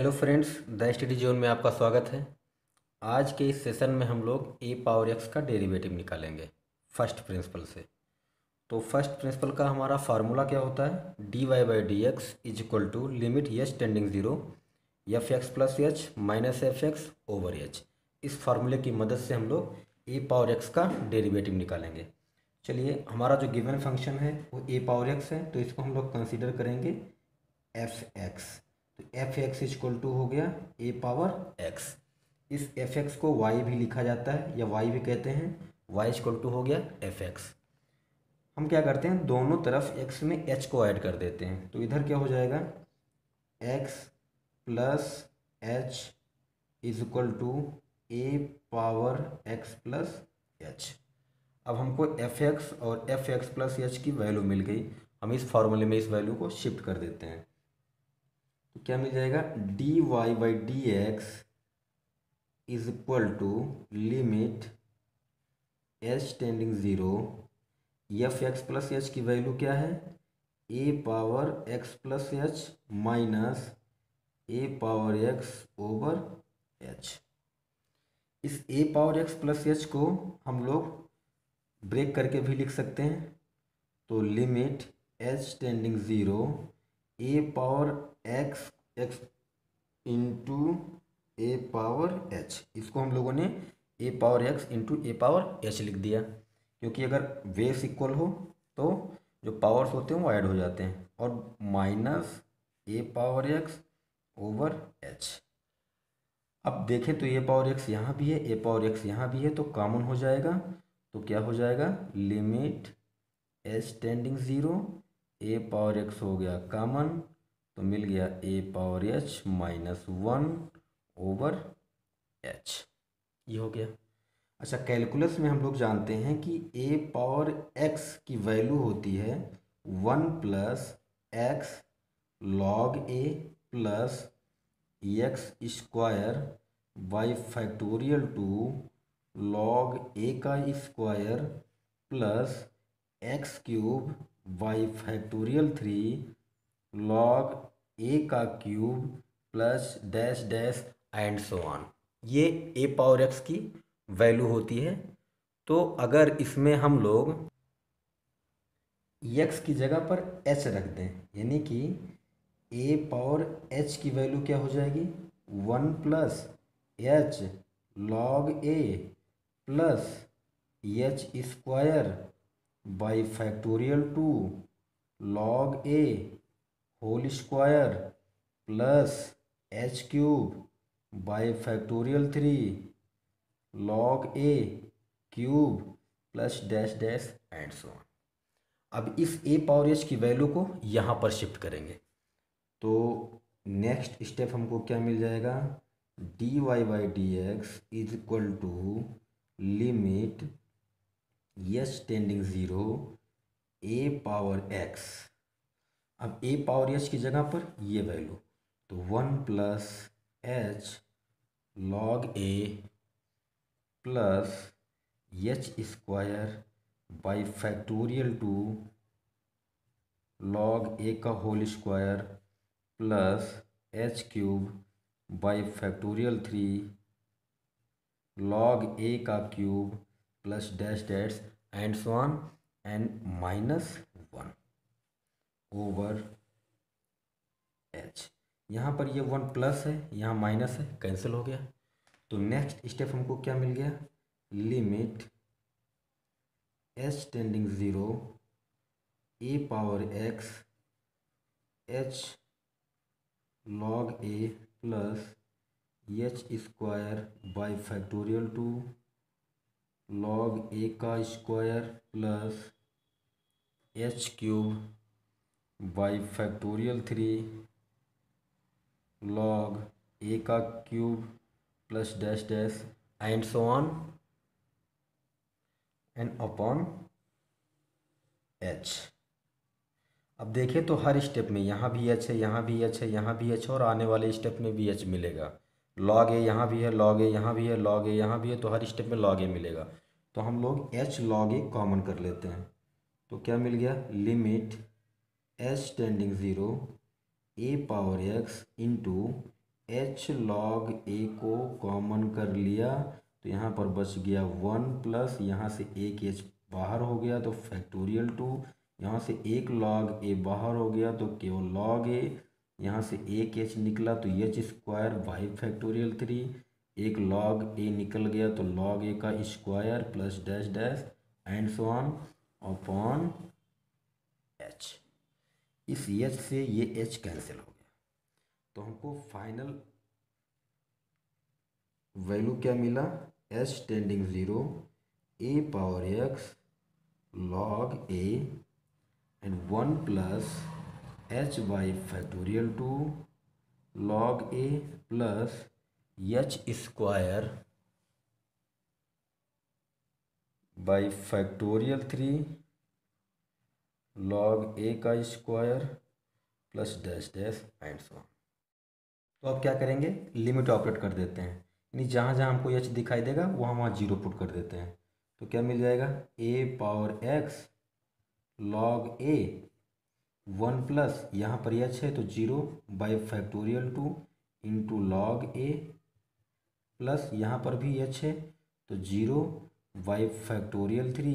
Hello friends, The Study Zone में आपका स्वागत है। आज के इस सेशन में हम लोग ए पावर एक्स का डेरिवेटिव निकालेंगे, फ़र्स्ट प्रिंसिपल से। तो फ़र्स्ट प्रिंसिपल का हमारा फार्मूला क्या होता है? D y by d x is equal to limit h tending zero f x plus h minus f x over h इस फार्मूले की मदद से हम लोग ए पावर एक्स का डेरिवेटिव निकालेंगे। चलिए, हमारा जो गिवन फ़ंक्शन है वो ए पावर एक्स है तो इसको हम लोग कंसिडर करेंगे f x f x equal to हो गया ए पावर एक्स इस एफ़ एक्स को वाई भी लिखा जाता है, या वाई भी कहते हैं। वाई इजक्वल टू हो गया एफ़ एक्स हम क्या करते हैं? दोनों तरफ़ एक्स में एच को ऐड कर देते हैं। तो इधर क्या हो जाएगा? X plus h is equal to a power x plus h अब हमको एफ़ एक्स और एफ़ एक्स प्लस एच की वैल्यू मिल गई। हम इस फॉर्मूले में इस वैल्यू को शिफ्ट कर देते हैं। तो क्या मिल जाएगा? D y by d x is equal to limit h tending zero f x plus h की वैल्यू क्या है? A power x plus h minus a power x over h इस a power x plus h को हम लोग break करके भी लिख सकते हैं। तो limit h tending zero a power x x into a power h इसको हम लोगों ने a power x into a power h लिख दिया। क्योंकि अगर वेस इक्वल हो तो जो पावर्स होते हैं वो ऐड हो जाते हैं। और minus a power x over h अब देखें तो ए पावर एक्स यहाँ भी है ए पावर एक्स यहाँ भी है तो कॉमन हो जाएगा। तो क्या हो जाएगा? Limit h tending zero a power x हो गया कॉमन तो मिल गया a power h minus one over h. ये हो गया। अच्छा कैलकुलस में हम लोग जानते हैं कि ए पावर एक्स की वैल्यू होती है one plus x log a plus x square by factorial two log a का square plus x cube by factorial three log a का cube plus dash dash and so on ये ए power x की value होती है। तो अगर इसमें हम लोग एक्स की जगह पर एच रख दें, यानी कि ए पावर एच की वैल्यू क्या हो जाएगी? One plus h log a plus h square by factorial two log a whole square plus h cube by factorial three log a cube plus dash dash and so on अब इस a power h की value को यहाँ पर shift करेंगे। तो next step हमको क्या मिल जाएगा? D y by d x is equal to limit h tending zero a power x अब ए पावर एच की जगह पर ये वैल्यू तो one plus h log a plus h square by factorial two log a का whole square plus h cube by factorial three log a का cube plus dash dash and so on and minus one over h यहाँ पर ये one plus है, यहाँ minus है cancel हो गया। तो नेक्स्ट स्टेप हमको क्या मिल गया? Limit h tending zero a power x h log a plus h square by factorial two log a का square plus h cube by factorial three log a का cube plus dash dash and so on and upon h अब देखें तो हर step में यहाँ भी H है, यहाँ भी एच है, यहाँ भी एच है और आने वाले स्टेप में भी एच मिलेगा। लॉग ए यहाँ भी है लॉग ए यहाँ भी है लॉग ए यहाँ भी है तो हर स्टेप में लॉग ए मिलेगा। तो हम लोग एच लॉग ए कॉमन कर लेते हैं। तो क्या मिल गया? Limit h tending zero a power x into h log a को कॉमन कर लिया तो यहाँ पर बच गया वन प्लस यहाँ से एक एच बाहर हो गया तो फैक्टोरियल टू यहाँ से एक लॉग ए बाहर हो गया तो केवल लॉग ए यहाँ से एक एच निकला तो H square by factorial three एक लॉग ए निकल गया तो लॉग ए का square plus dash dash and so on upon H इस एच से ये एच कैंसिल हो गया। तो हमको फाइनल वैल्यू क्या मिला? H tending zero A power X log A and one plus H by factorial two log A plus H square by factorial three log A का square plus dash dash and so तो अब क्या करेंगे? Limit operate कर देते हैं। यानी जहाँ जहाँ हमको एच दिखाई देगा, वहाँ वहाँ ज़ीरो पुट कर देते हैं। तो क्या मिल जाएगा? A power X log A one plus यहाँ पर एच है तो zero by factorial two into log A plus यहाँ पर भी एच है तो zero by factorial three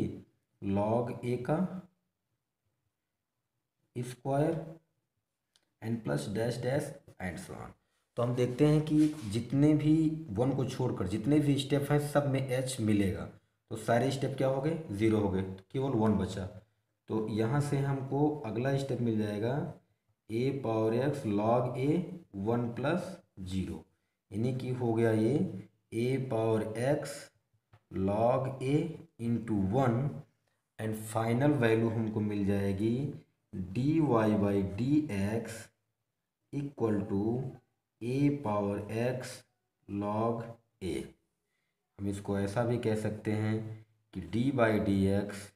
log A का square and plus dash dash and so on. तो हम देखते हैं कि जितने भी वन को छोड़कर जितने भी स्टेप हैं, सब में एच मिलेगा। तो सारे स्टेप क्या हो गए? ज़ीरो हो गए। तो केवल वन बचा। तो यहाँ से हमको अगला स्टेप मिल जाएगा A power X log A one plus zero. यानी कि हो गया ये A power X log A into one. And final value हमको मिल जाएगी D Y by D X equal to A power X log A हम इसको ऐसा भी कह सकते हैं कि D by D X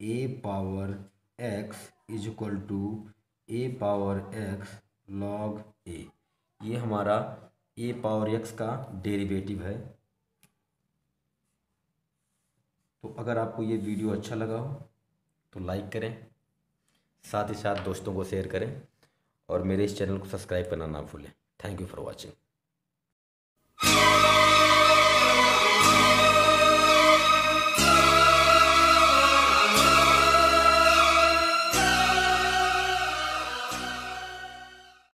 A power X is equal to A power X log A ये हमारा ए पावर एक्स का डेरिवेटिव है। तो अगर आपको ये वीडियो अच्छा लगा हो तो लाइक करें। साथ ही साथ दोस्तों को शेयर करें और मेरे इस चैनल को सब्सक्राइब करना ना भूलें। Thank you for watching